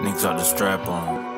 Niggas got the strap on.